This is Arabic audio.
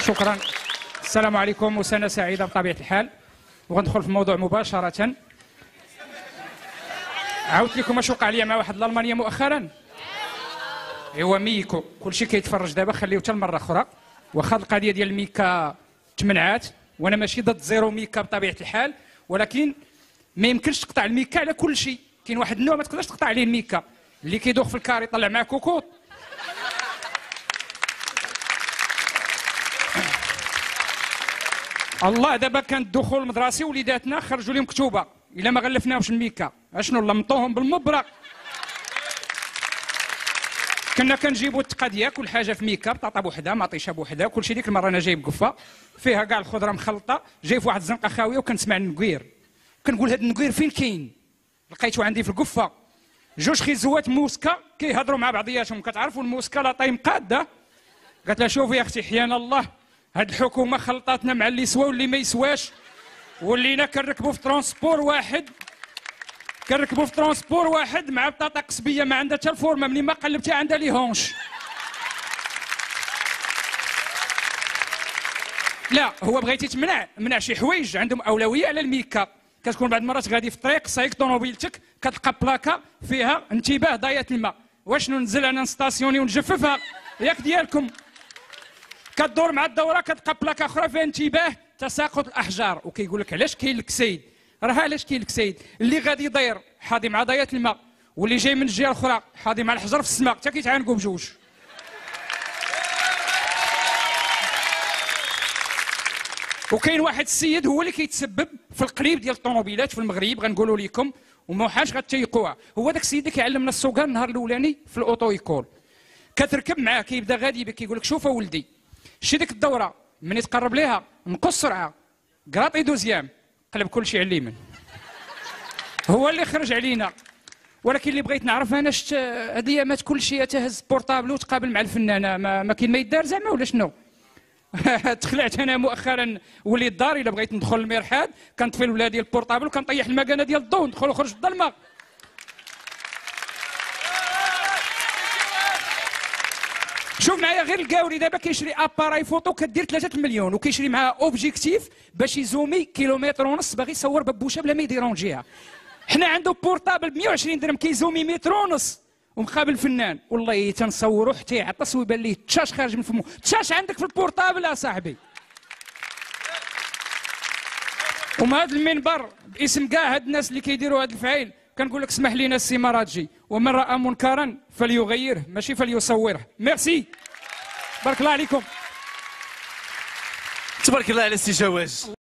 شكرا. السلام عليكم وسنة سعيدة بطبيعة الحال. وغندخل في الموضوع مباشرة. عاودت لكم اش وقع لي مع واحد الالمانيا مؤخرا. ايوا ميكو. كلشي كيتفرج دابا خليه حتى المره أخرى. واخا القضية ديال الميكا تمنعات. وأنا ماشي ضد zéro ميكا بطبيعة الحال. ولكن ما يمكنش تقطع الميكا على كل شيء. كاين واحد النوع ما تقدرش تقطع عليه الميكا. اللي كيدوخ في الكار يطلع معاه كوكوط. الله دابا كان الدخول المدرسي وليداتنا خرجوا لهم كتوبه إلا ما غلفناهمش الميكا. أشنو لمطوهم بالمبرق؟ كنا كنجيبوا التقادية كل حاجة في ميكا بطاطا بوحدها مطيشة بوحدها كل شيء ديك المرة أنا جايب قفة فيها كاع الخضرة مخلطة جاي في واحد الزنقة خاوية وكنسمع النقير. كنقول هذا النقير فين كاين؟ لقيته عندي في القفة. جوج خيزوات موسكا كيهضروا مع بعضياتهم كتعرفوا الموسكا لا طايم قادة؟ قالت لها شوفي يا أختي حيان الله. هاد الحكومة خلطاتنا مع اللي يسوى واللي ما يسواش ولينا كنركبوا في transport واحد كنركبوا في transport واحد مع بطاطا قصبية ما عندها حتى الـ forme ملي ما قلبتها عندها لي hanches. لا هو بغيتي تمنع منع شي حوايج عندهم أولوية على الميكا. كتكون بعض المرات غادي في الطريق سايق طوموبيلتك كتلقى plaque فيها انتباه ضايعة الماء. واش ننزل أنا نستاسيوني ونجففها؟ ياك ديالكم. كدور مع الدورة كتلقى بلاكه أخرى فيها انتباه تساقط الأحجار. وكيقول لك علاش كاين لك سيد؟ راه علاش كاين لك سيد؟ اللي غادي يدير حاضي مع ضياة الماء واللي جاي من الجهة الأخرى حاضي مع الحجر في السماء حتى كيتعانقوا بجوج وكاين واحد السيد هو اللي كيتسبب في القليب ديال الطوموبيلات في المغرب غنقولوا لكم وما حاش غتيقوها هو داك السيد اللي كيعلمنا السوقان النهار الأولاني في الأوتو إيكول. كتركب معاه كيبدا غادي بك كيقول لك شوف ولدي. شي ديك الدورة ملي تقرب ليها نقص سرعة. كراطي دوزيام قلب كل شيء على اليمين. هو اللي خرج علينا. ولكن اللي بغيت نعرف أنا شت هذه مات كل شيء تهز بورطابل وتقابل مع الفنانة ما, ما كاين ما يدار زعما ولا شنو؟ تخلعت أنا مؤخرا وليت دار إلا بغيت ندخل المرحاض كنطفي لولادي ال portable وكنطيح المكانة ديال الضوء ندخل وخرج الظلمه شوف معايا غير الكاوري دابا كيشري appareil photo كدير 3 مليون وكيشري معاها objectif باش يزومي كيلومتر ونص باغي يصور ببوشة بلا ما يديرونجيها حنا عنده portable ب 120 درهم كيزومي متر ونص. ومقابل الفنان والله تنصورو حتى يعطس ويبان ليه تشاش خارج من فمو تشاش عندك في ال portable يا صاحبي. ومن هذا المنبر باسم كاع هاد الناس اللي كيديروا هذا الفعيل كنقول لك اسمح لنا السي مراجي ومن رأى منكرا فليغيره ماشي فليصوره. ميرسي. بارك الله عليكم. تبارك الله على السي جواز.